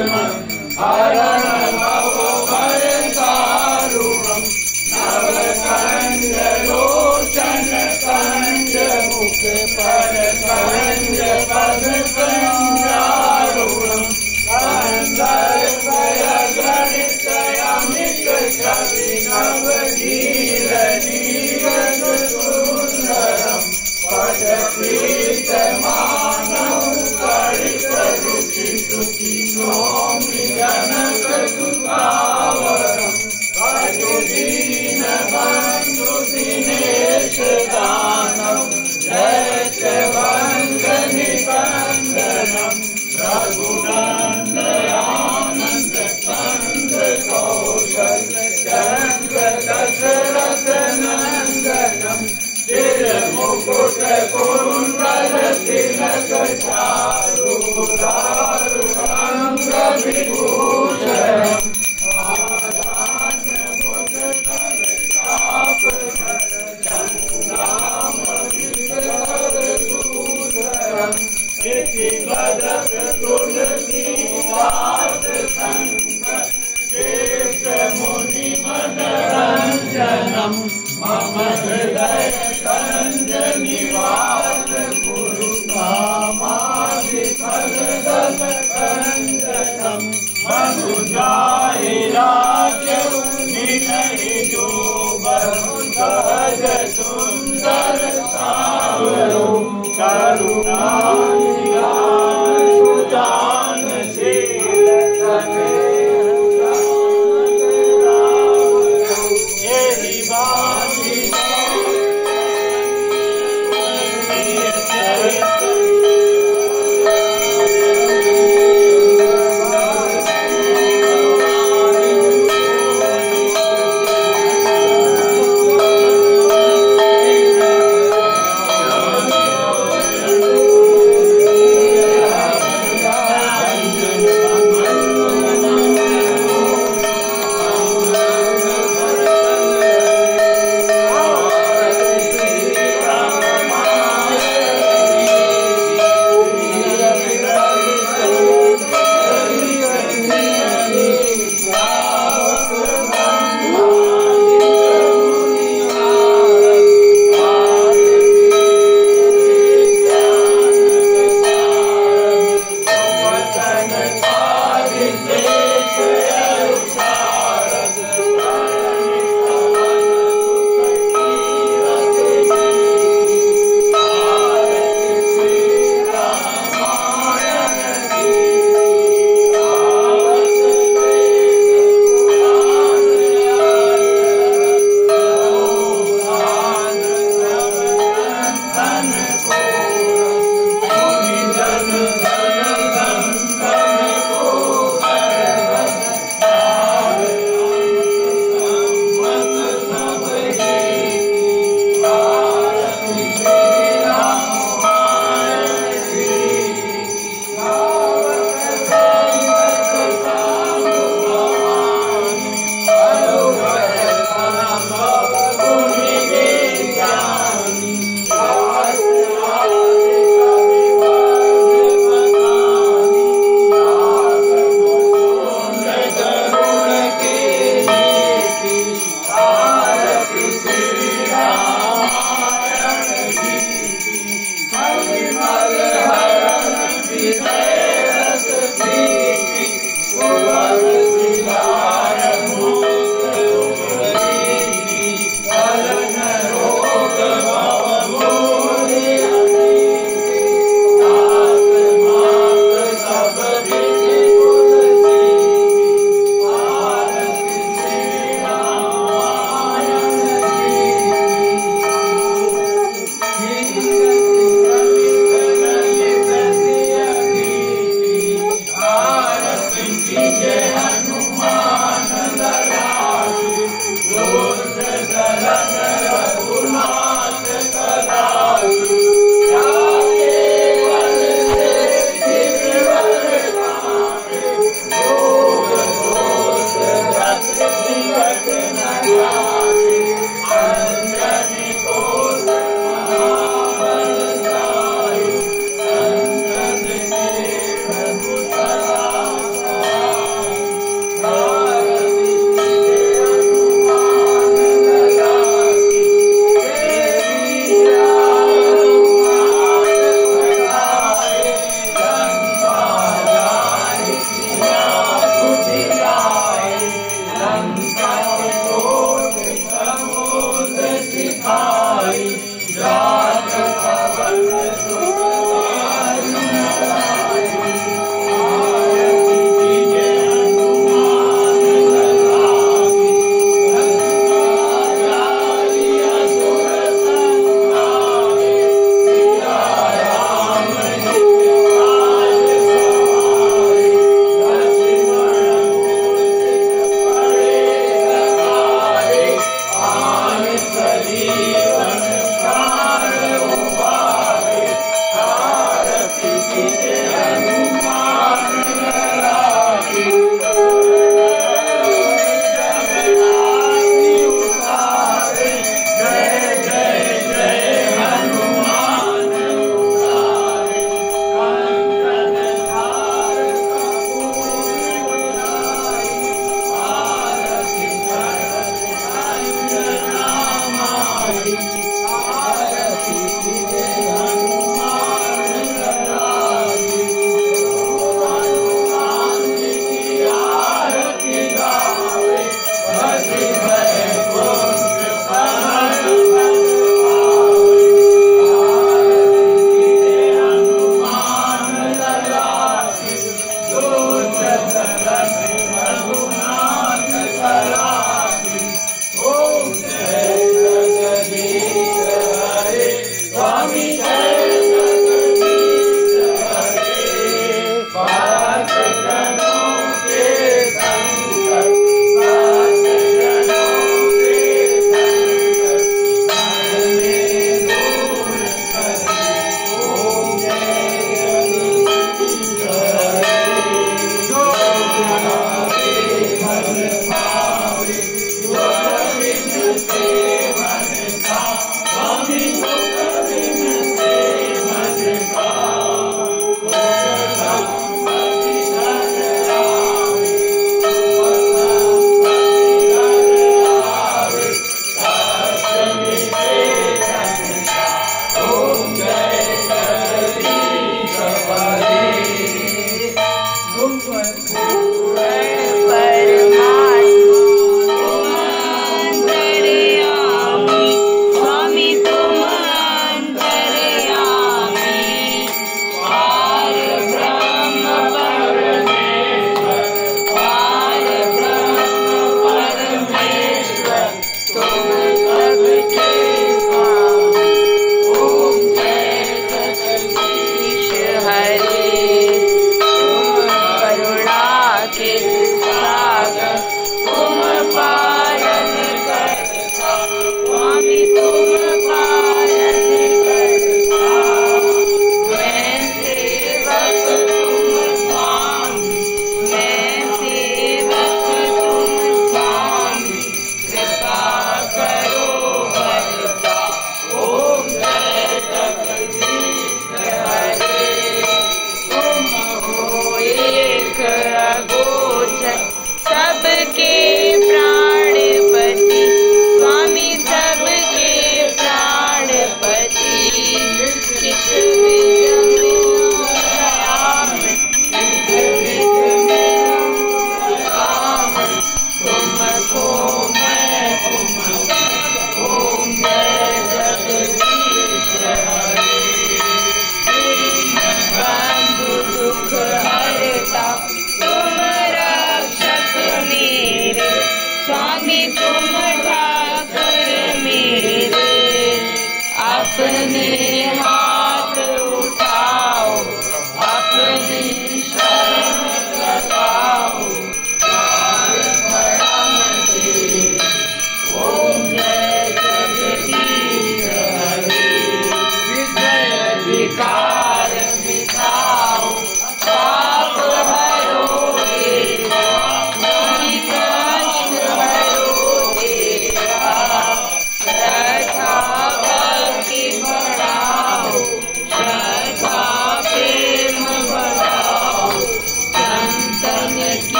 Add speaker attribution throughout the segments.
Speaker 1: Hare सुन्दर करुणा। Amen.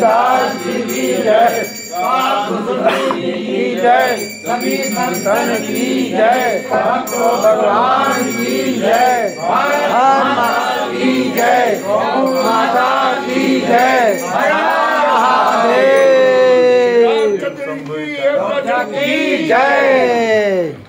Speaker 1: जय। की जय।
Speaker 2: सभी संतन की जय भक्तो भगवान की जय की जय माता की जय हरे की जय।